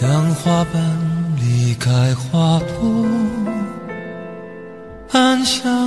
当花瓣离开花朵，暗香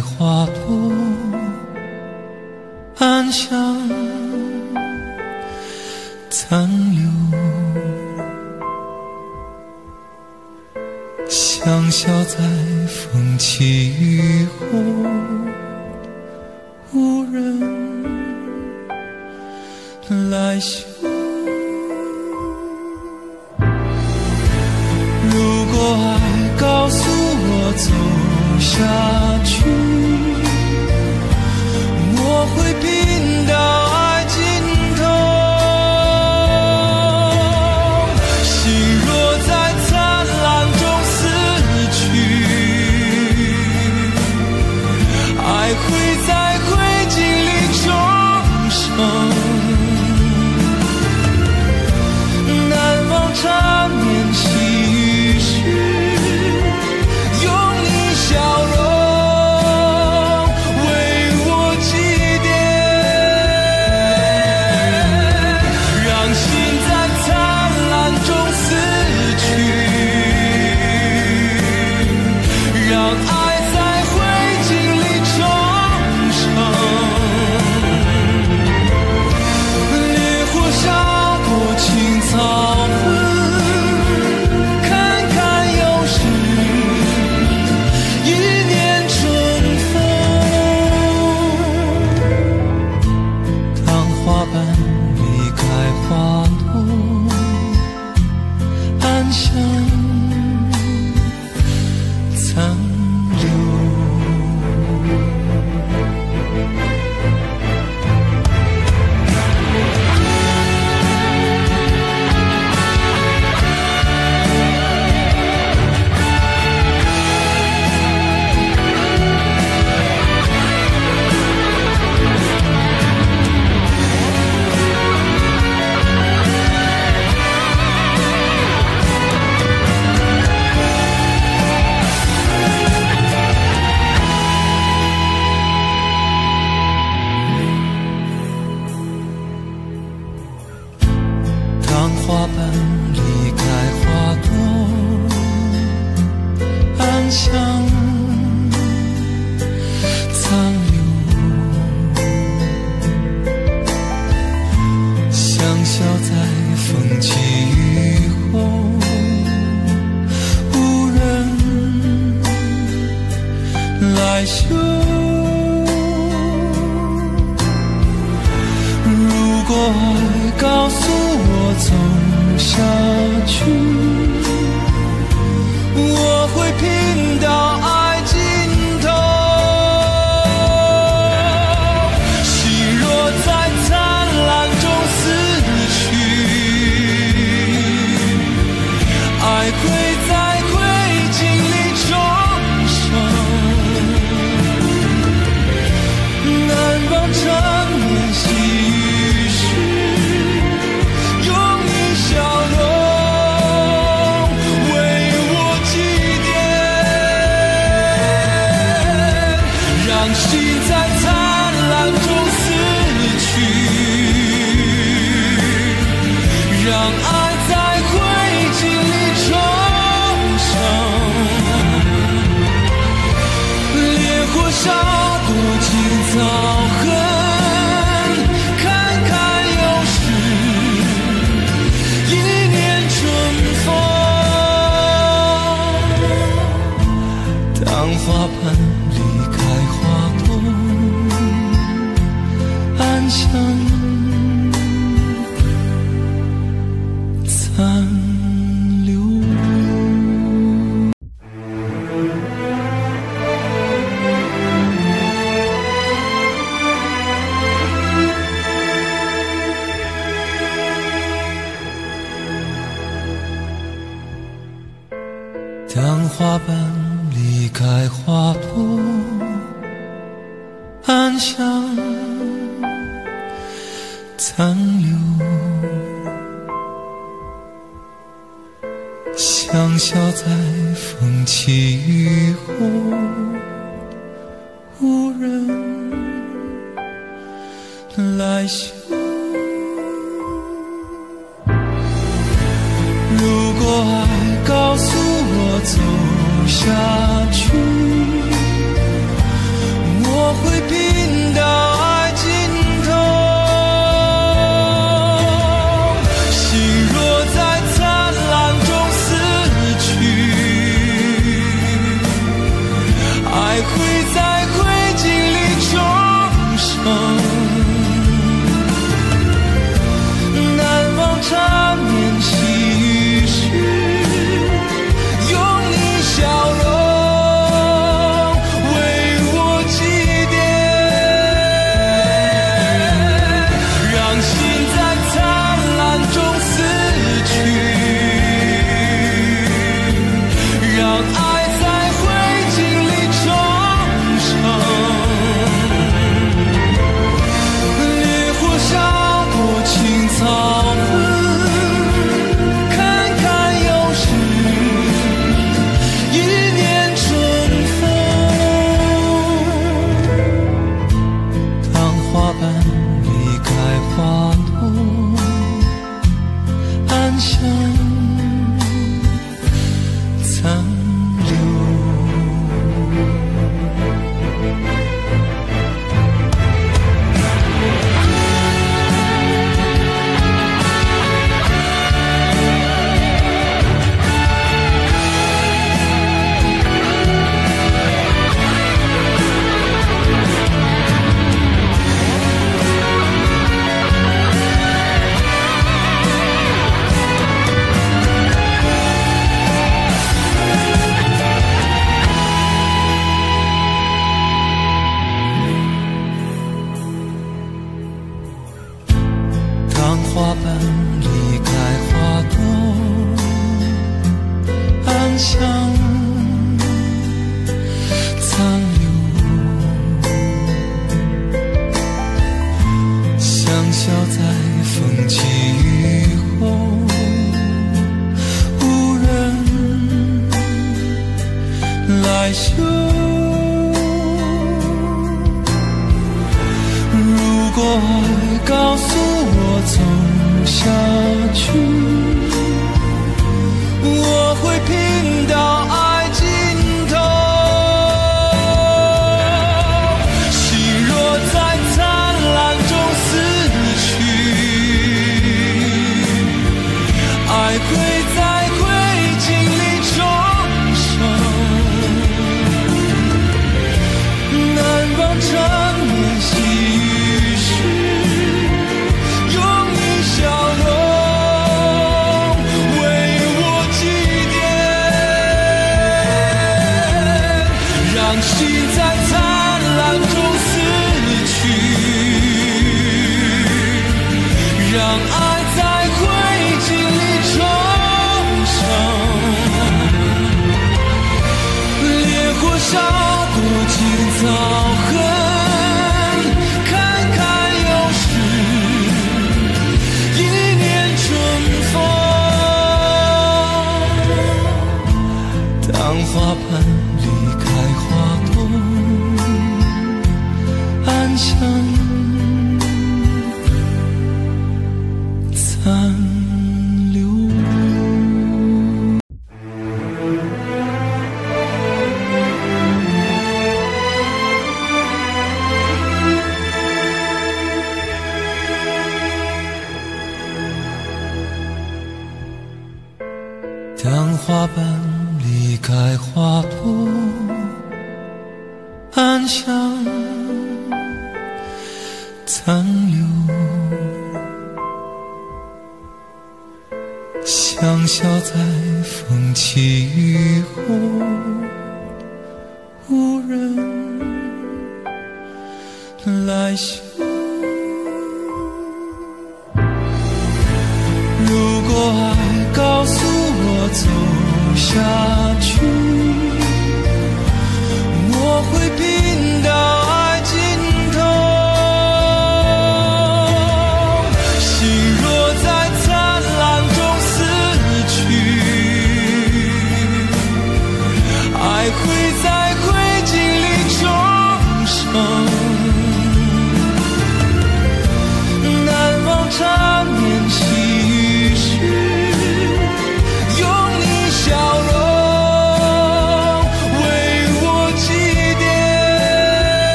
花朵暗香残留香消在风起雨后无人来修。如果爱告诉我走下去 would be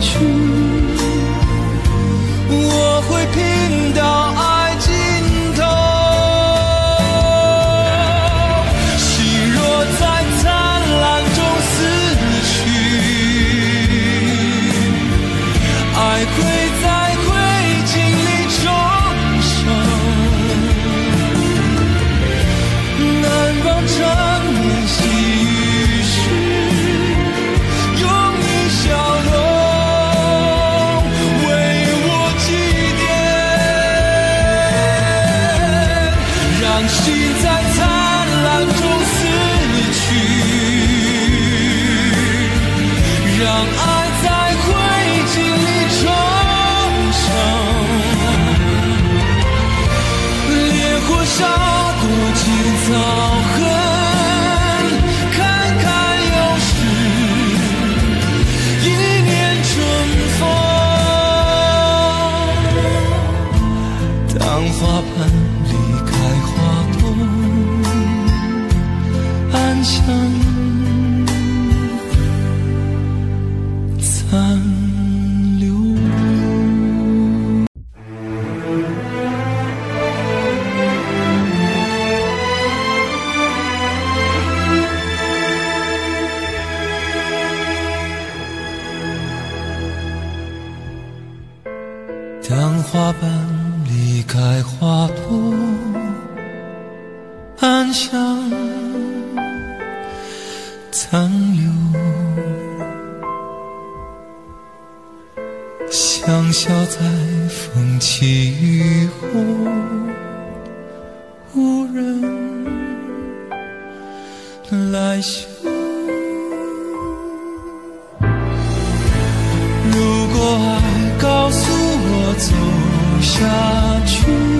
去。无人来想如果爱告诉我走下去。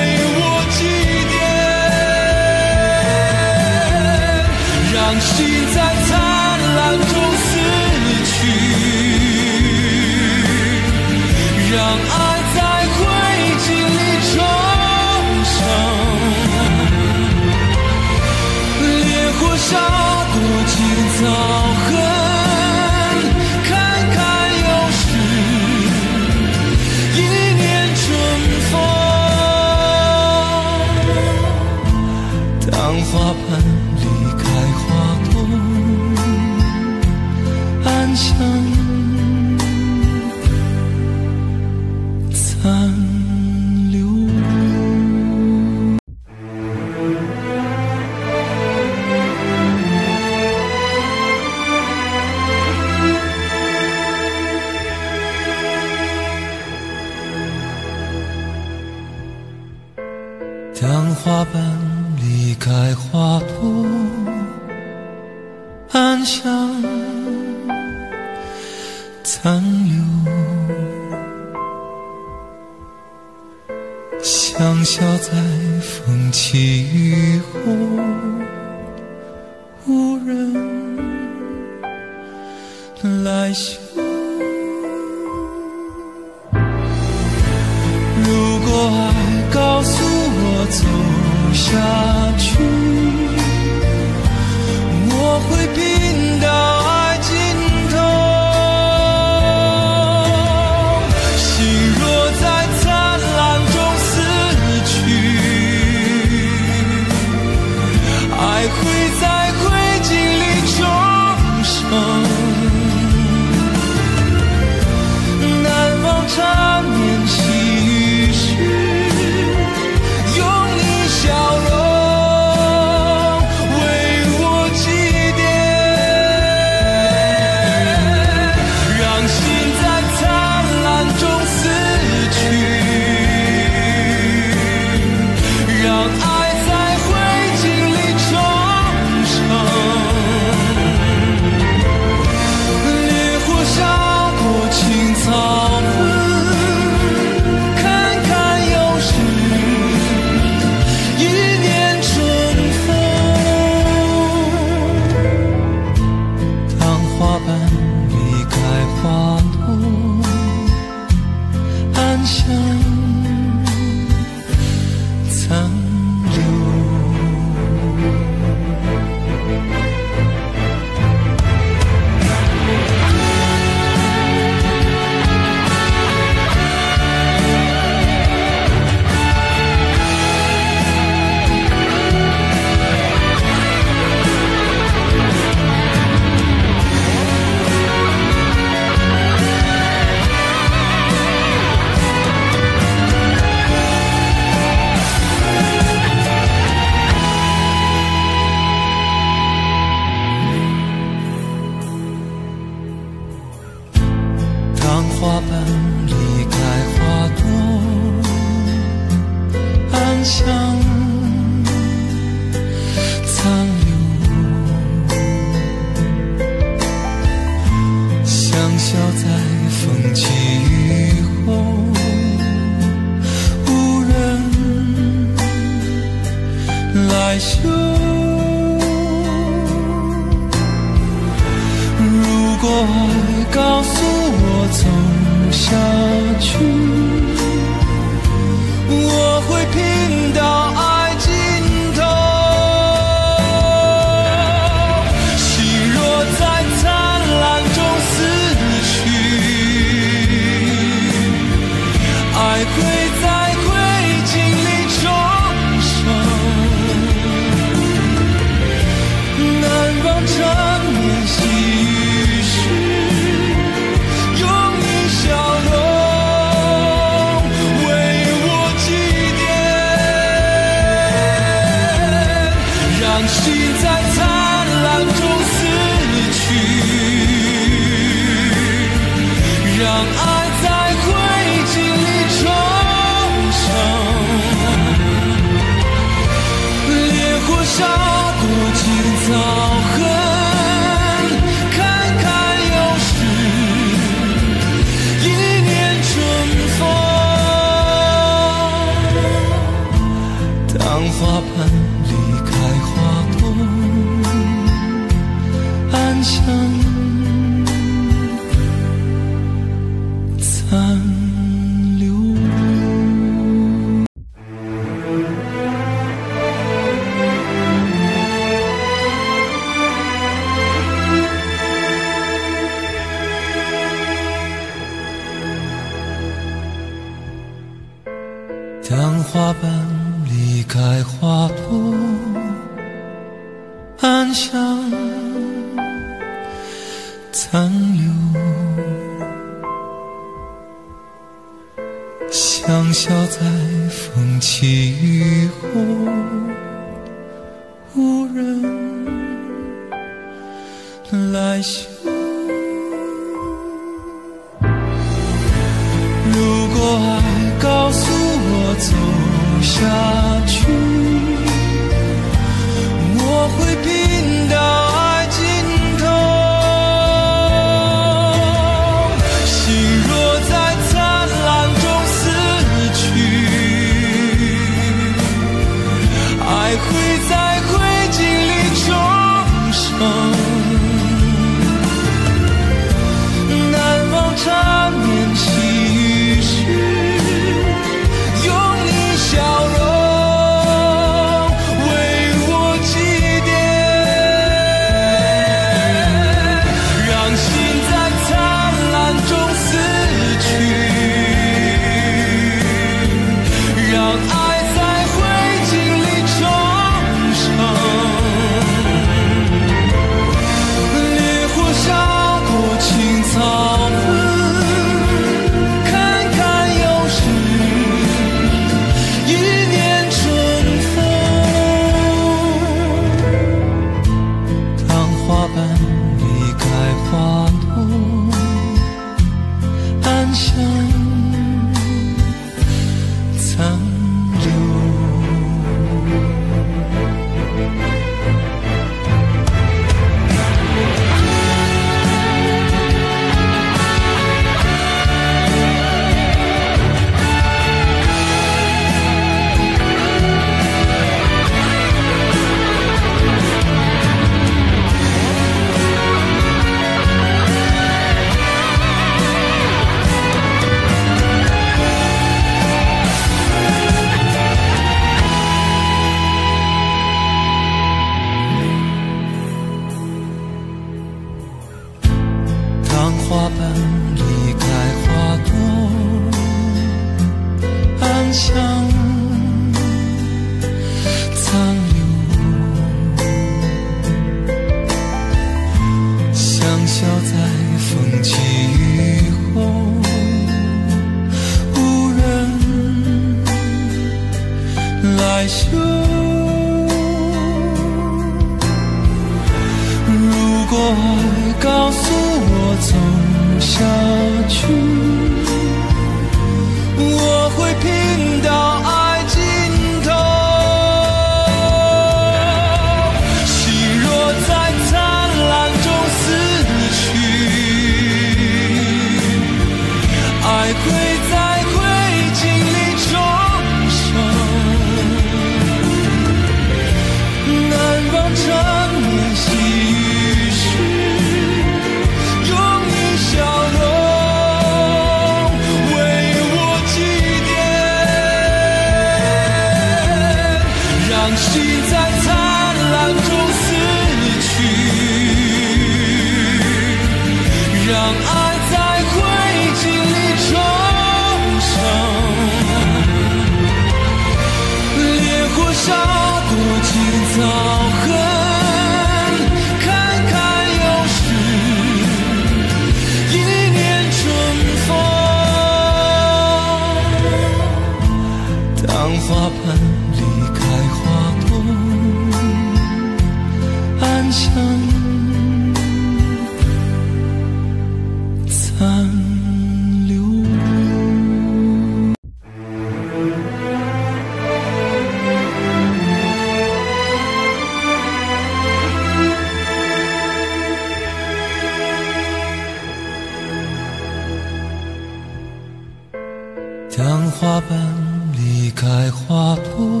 划破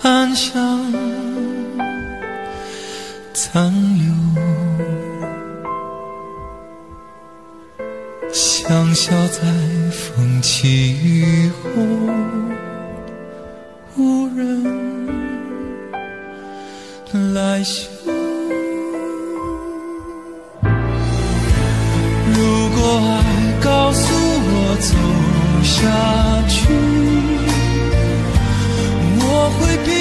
暗香残留香消在风起雨后无人来嗅如果爱告诉我走下去 would be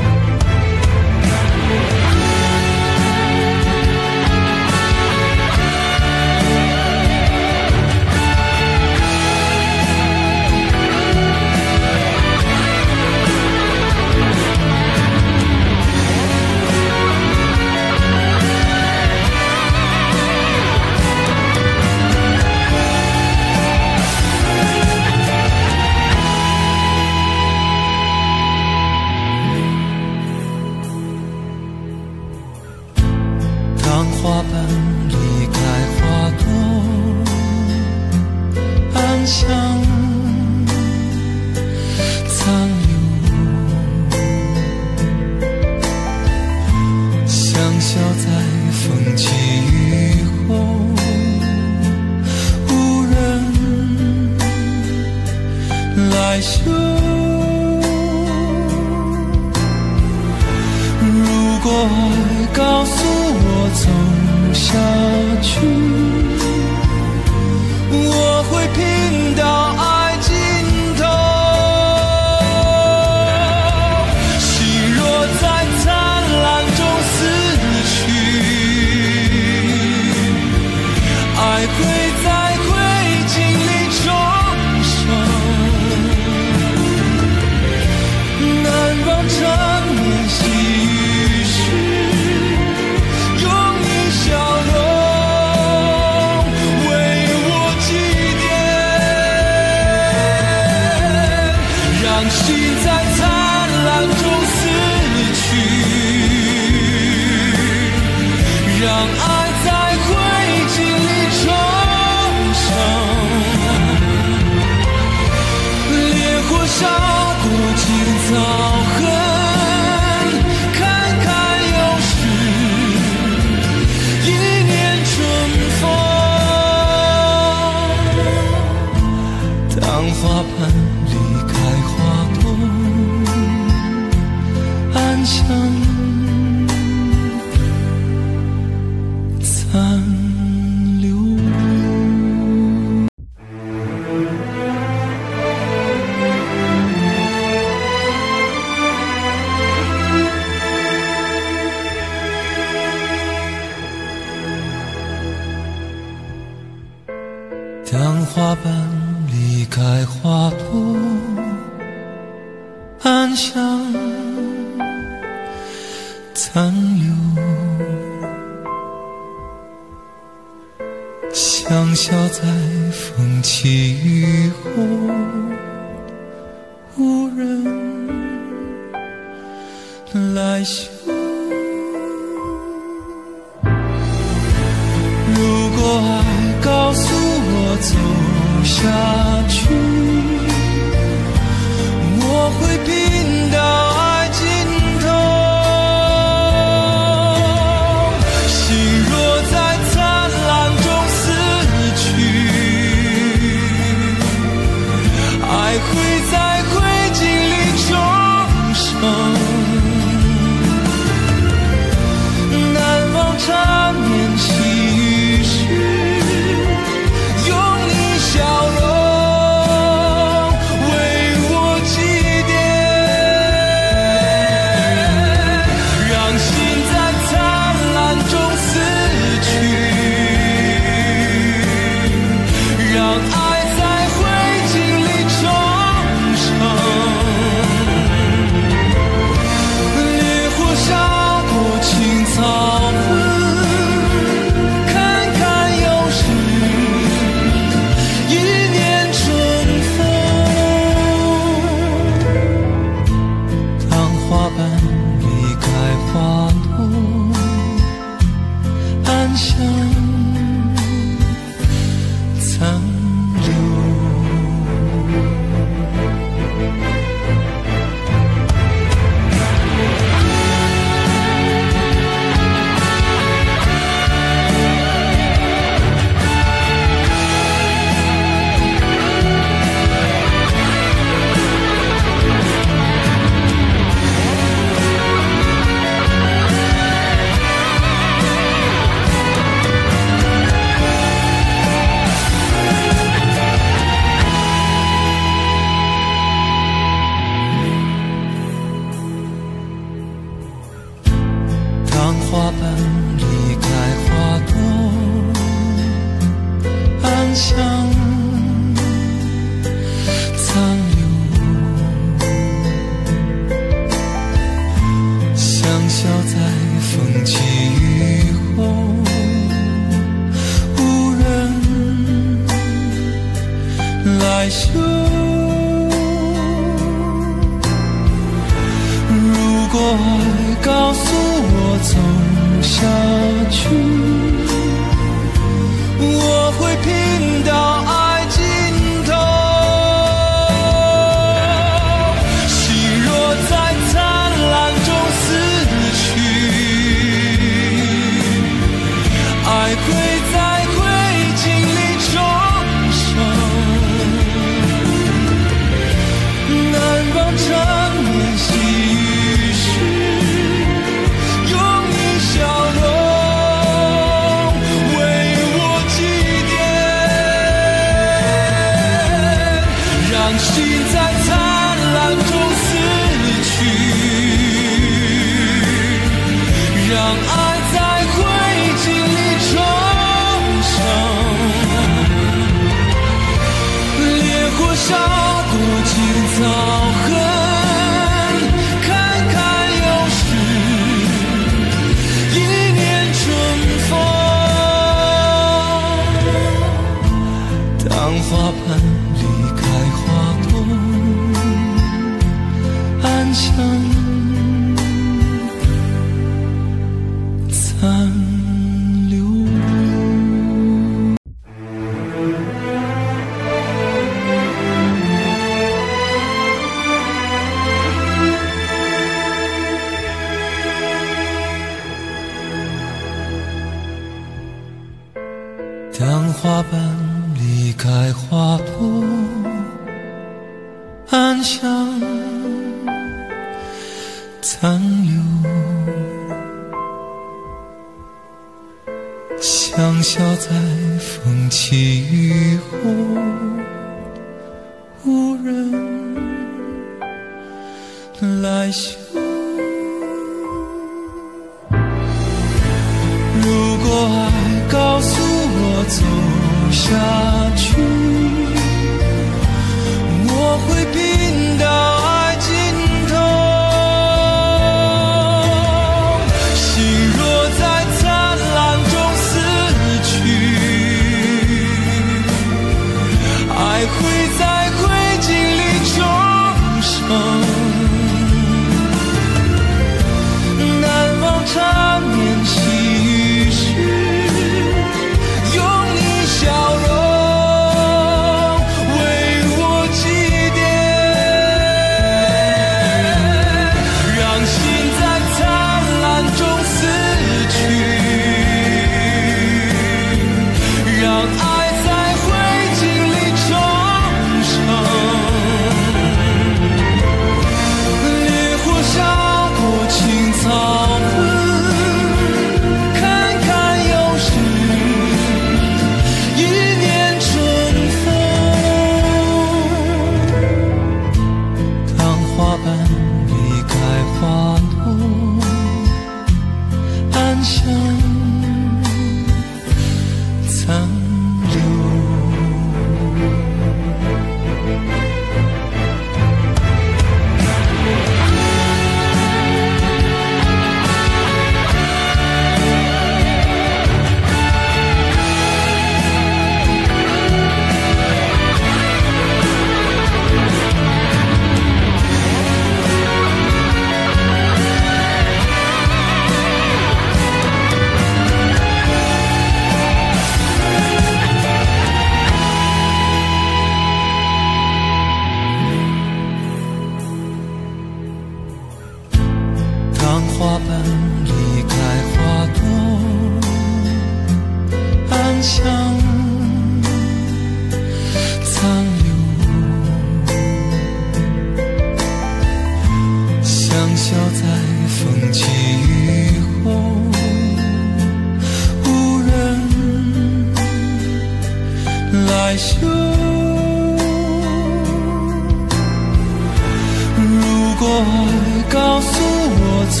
告诉我走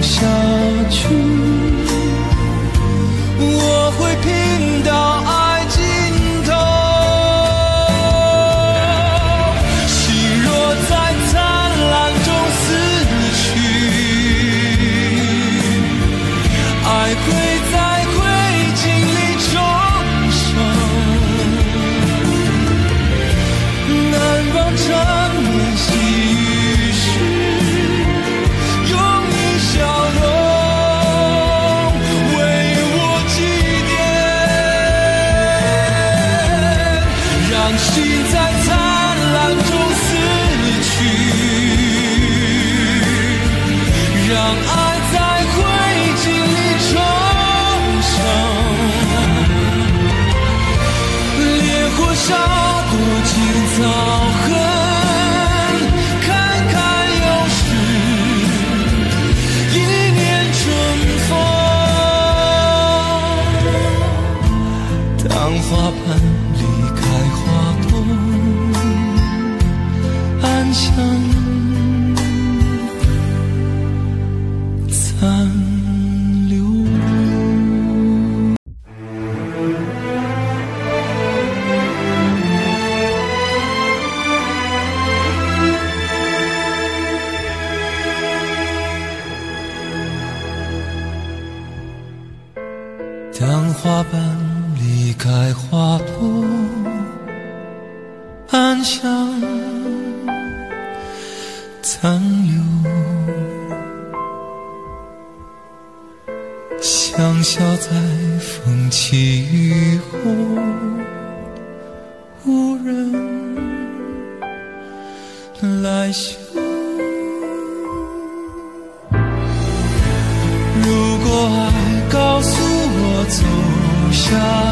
下去，我人来修如果爱告诉我走下